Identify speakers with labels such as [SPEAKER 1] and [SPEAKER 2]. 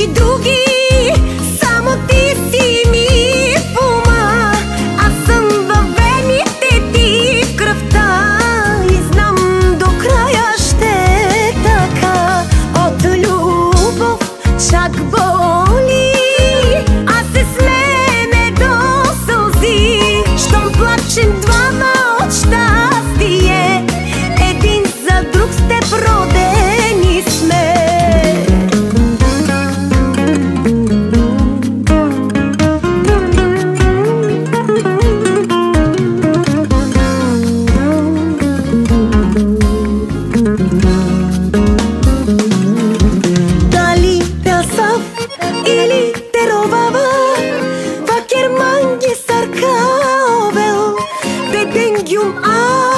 [SPEAKER 1] किसकी दूगी kolegijum, a